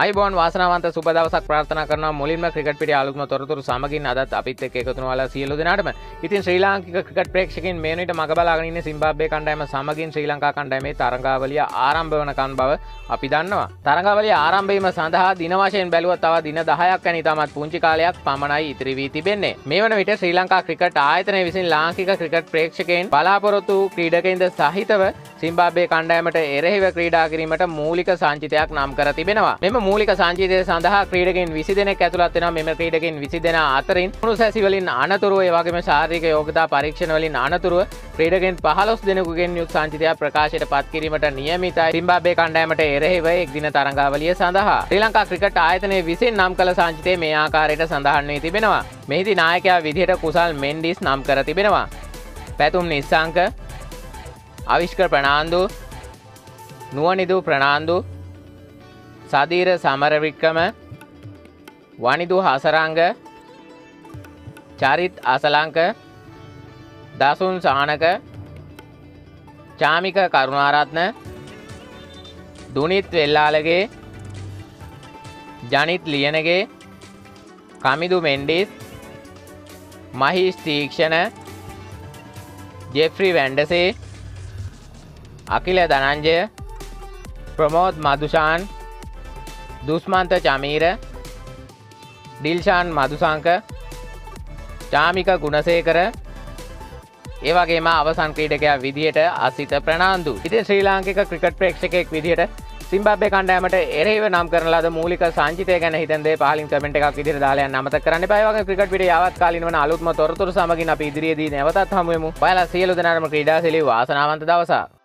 අයිබෝන් වාසනාවන්ත සුබ දවසක් ප්‍රාර්ථනා කරන මුලින්ම ක්‍රිකට් පිටි අලුත්ම තොරතුරු සමගින් අදත් අපිත් එක්ක එකතු වෙනවා සියලු දෙනාටම. ඉතින් ශ්‍රී ලාංකික ක්‍රිකට් ප්‍රේක්ෂකයන් මේ වෙනවිට මග බලාගෙන ඉන්නේ සිම්බාබ්වේ කණ්ඩායම සමගින් ශ්‍රී ලංකා කණ්ඩායමේ තරඟාවලිය ආරම්භ වනකන් බව අපි දන්නවා. තරඟාවලිය ආරම්භ වීම සඳහා දින වශයෙන් බැලුවොත් තව දින 10ක් වැනි තාමත් පුංචි කාලයක් පමණයි ඉතිරි වී තිබෙන්නේ. මේ වන විට ශ්‍රී ලංකා ක්‍රිකට් ආයතනය විසින් ලාංකික ක්‍රිකට් ප්‍රේක්ෂකයන් බලාපොරොත්තු වූ ක්‍රීඩකයින්ද සහිතව සිම්බාබ්වේ කණ්ඩායමට එරෙහිව ක්‍රීඩා කිරීමට මූලික සංචිතයක් නම් කර තිබෙනවා. මෙම මූලික සංචිතය සඳහා ක්‍රීඩකින් විසි දෙනෙක් ඇතුළත් වෙනවා මෙම ක්‍රීඩකින් විසි දෙෙන අතරින් පුුණු සැසිවලින් අනතුරුව ඒ වගේම ශාරික යෝගතා පරීක්ෂණවලින් අනතුරුව ක්‍රීඩගෙන් පහලොස් දෙනෙකුගෙන් යුත් සංචිතයක් ප්‍රකාශයට පත් කිරීමට නියමිතයි සිම්බාබ්වේ කණ්ඩායමට එරෙහිව එක් දින තරංගාවලිය සඳහා ශ්‍රී ලංකා ක්‍රිකට් ආයතනය විසින් නම් කළ සංචිතය මේ ආකාරයට සඳහන් වී තිබෙනවා. මෙහිදි නායකයා විදිහට කුසල් මෙන්ඩිස් නම් කර තිබෙනවා. පැතුම් නිස්සංක අවිශ්කර ප්‍රනාාන්දු නුවනිදු ප්‍රනාාන්දු සදීර සමරවික්‍රම වනිදු හසරංග චරිත් අසලංක දසුන් සානක චාමික කරුණාරත්න දුනිත් වෙල්ලාලගේ ජනිත් ලියනගේ කමිදු මෙන්ඩිස් මහිස් තීක්ෂණ ජෙෆ්‍රි වැන්ඩසේ අකිල දනංජය ප්‍රමෝද් මදුෂාන් දුස්මන්ත චමීර ඩිල්ෂාන් මදුසංක චාමික ගුණසේකර ඒවගේම අවසන් ක්‍රීඩකයා විදිහට අසිත ප්‍රනාාන්දු. ඉති ශ්‍රී ලාංකික ක්‍රිකට් ප්‍රේක්ෂකෙක් විදිහට සිම්බේ කණ්ඩෑමට එරෙව නම් කරලා මූලික සංචිතය ගැන හිතන්දේ පාලින් කමෙන්ට එකක් විදිර දාලය නමත කරන්න පයවගේ ක්‍රිකට පිට යවත් කාලිනවන අලුත්ම තොරතුර සමගින් අපි ඉදිරියේදී නැවතත් හමුවමු බයලා සියලු දෙනාටම ක්‍රීඩා සෙලි වාසනාවන්ත දවසා